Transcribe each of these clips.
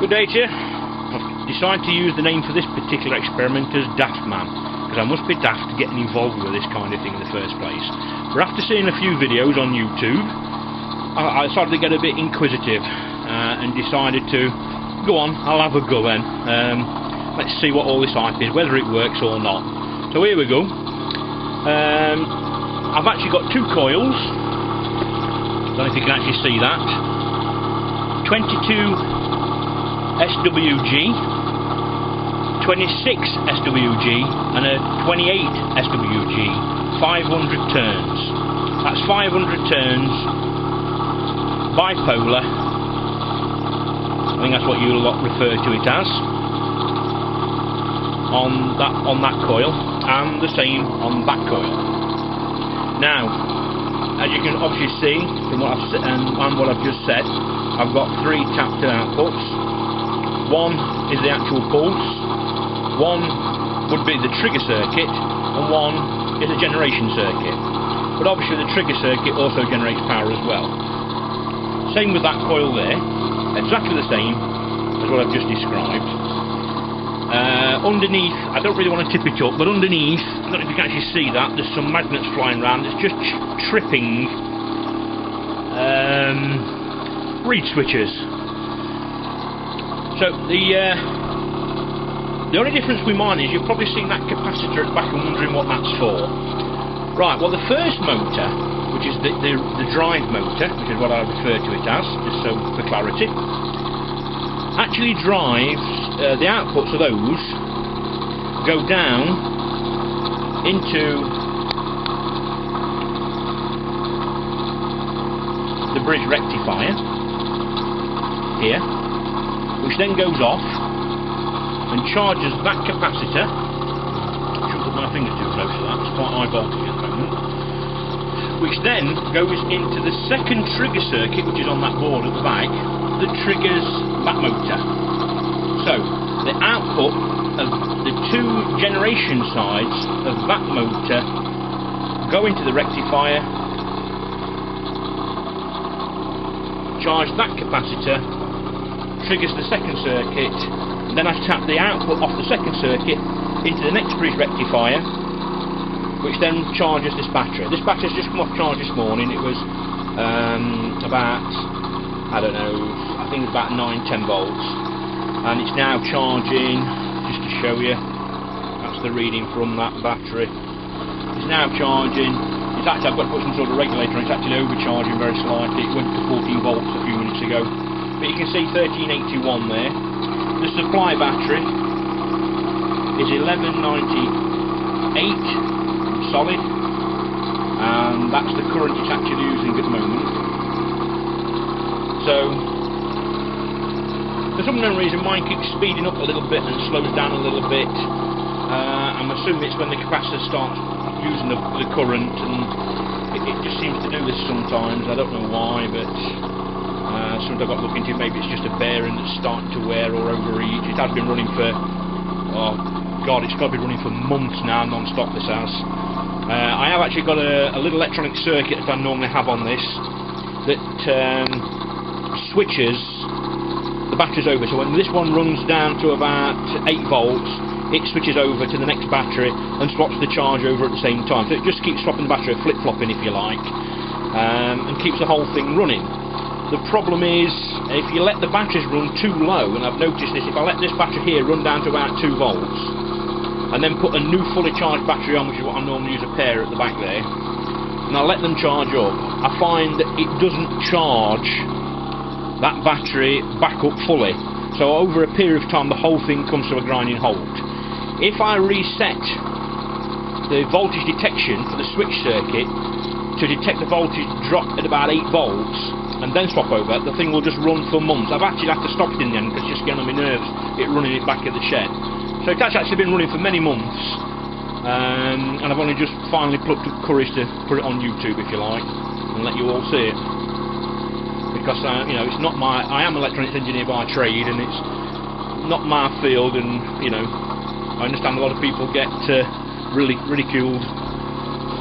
Good day to you. I've decided to use the name for this particular experiment as Daft Man, because I must be daft to getting involved with this kind of thing in the first place. But after seeing a few videos on YouTube, I, I started to get a bit inquisitive uh, and decided to go on, I'll have a go then. Um, let's see what all this hype is, whether it works or not. So here we go. Um, I've actually got two coils. I Don't know if you can actually see that. 22 SWG, 26 SWG, and a 28 SWG, 500 turns. That's 500 turns, bipolar. I think that's what you lot refer to it as. On that on that coil, and the same on that coil. Now, as you can obviously see from what I've and, um, and what I've just said, I've got three tapped outputs one is the actual pulse, one would be the trigger circuit, and one is a generation circuit. But obviously the trigger circuit also generates power as well. Same with that coil there, exactly the same as what I've just described. Uh, underneath, I don't really want to tip it up, but underneath, I don't know if you can actually see that, there's some magnets flying around, it's just tripping um, reed switches. So the uh, the only difference with mine is you've probably seen that capacitor at the back and wondering what that's for. Right, well the first motor, which is the, the, the drive motor, which is what I refer to it as, just so for clarity, actually drives, uh, the outputs of those go down into the bridge rectifier here which then goes off and charges that capacitor. I shouldn't put my finger too close to that, it's quite high voltage at the moment. Which then goes into the second trigger circuit, which is on that board at the back, that triggers that motor. So, the output of the two generation sides of that motor go into the rectifier, charge that capacitor triggers the second circuit, then I tap the output off the second circuit into the next bridge rectifier, which then charges this battery. This battery's just come off charge this morning. It was um, about, I don't know, I think about 9-10 volts, and it's now charging, just to show you, that's the reading from that battery. It's now charging. It's actually, I've got to put some sort of regulator on, it's actually overcharging very slightly. It went to 14 volts a few minutes ago but you can see 1381 there. The supply battery is 1198 solid, and that's the current it's actually using at the moment. So, for some unknown reason, mine keeps speeding up a little bit and slows down a little bit. Uh, I'm assuming it's when the capacitor starts using the, the current, and it, it just seems to do this sometimes. I don't know why, but uh, something I've got to look into. Maybe it's just a bearing that's starting to wear or overheat. It has been running for, oh God, it's got to be running for months now, non-stop this has. Uh, I have actually got a, a, little electronic circuit that I normally have on this that um, switches the batteries over. So when this one runs down to about 8 volts, it switches over to the next battery and swaps the charge over at the same time. So it just keeps swapping the battery, flip-flopping if you like, um, and keeps the whole thing running. The problem is, if you let the batteries run too low, and I've noticed this, if I let this battery here run down to about 2 volts, and then put a new fully charged battery on, which is what I normally use a pair at the back there, and I let them charge up, I find that it doesn't charge that battery back up fully. So over a period of time, the whole thing comes to a grinding halt. If I reset the voltage detection for the switch circuit to detect the voltage drop at about 8 volts, and then swap over, the thing will just run for months. I've actually had to stop it in the end because it's just getting on my nerves, it running it back at the shed. So it's actually been running for many months, um, and I've only just finally plucked up courage to put it on YouTube, if you like, and let you all see it. Because, uh, you know, it's not my, I am an electronics engineer by trade, and it's not my field, and, you know, I understand a lot of people get uh, really ridiculed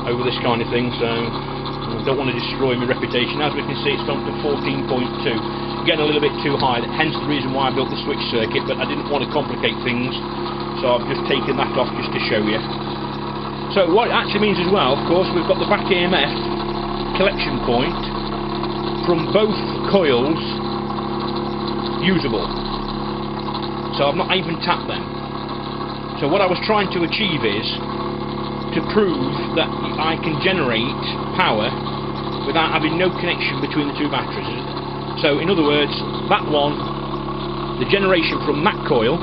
over this kind of thing, so I don't want to destroy my reputation. As we can see, it's gone to 14.2. getting a little bit too high. Hence the reason why I built the switch circuit, but I didn't want to complicate things, so I've just taken that off just to show you. So what it actually means as well, of course, we've got the back EMF collection point from both coils usable. So I've not even tapped them. So what I was trying to achieve is to prove that I can generate power without having no connection between the two batteries. So in other words, that one, the generation from that coil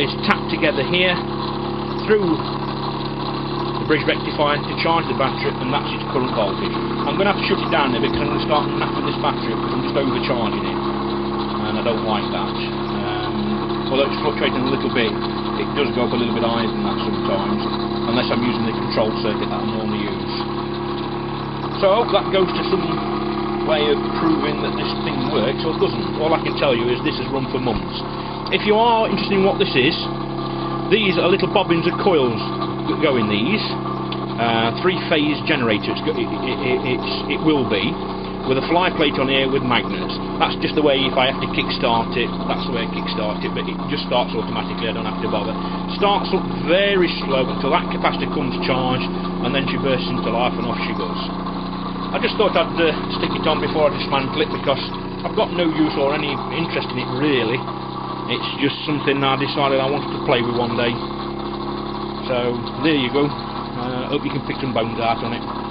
is tapped together here through the bridge rectifier to charge the battery and that's its current voltage. I'm going to have to shut it down bit because I'm going to start napping this battery because I'm just overcharging it and I don't like that. Um, although it's fluctuating a little bit, it does go up a little bit higher than that sometimes unless I'm using the control circuit that I normally use. So hope that goes to some way of proving that this thing works or doesn't. All I can tell you is this has run for months. If you are interested in what this is, these are little bobbins of coils that go in these. Uh, three-phase generators. It, it, it, will be with a fly plate on here with magnets. That's just the way if I have to kickstart it, that's the way I kickstart it, but it just starts automatically, I don't have to bother. Starts up very slow until that capacitor comes charged and then she bursts into life and off she goes. I just thought I'd uh, stick it on before I dismantle it because I've got no use or any interest in it really. It's just something I decided I wanted to play with one day. So there you go. I uh, hope you can pick some bones out on it.